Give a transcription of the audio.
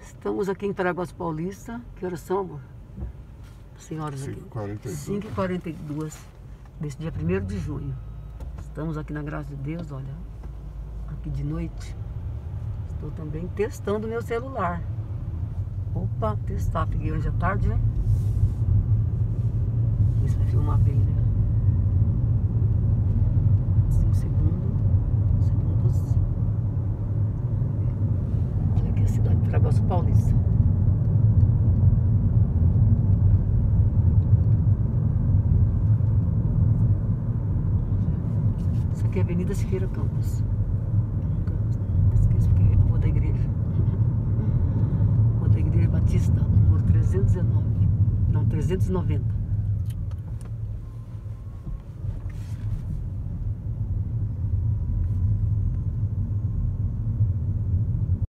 Estamos aqui em Paraguas Paulista. Que horas são, amor? Senhoras aqui. 5h42. 5h42 desse dia 1 de junho. Estamos aqui na graça de Deus, olha. Aqui de noite. Estou também testando meu celular. Opa, testar. Peguei hoje à tarde, né? Isso vai filmar bem, né? Paraguaçu Paulista. Isso aqui é Avenida Siqueira Campos. Nunca esqueço porque é rua da igreja. Rua da Igreja Batista, número 319. Não, 390.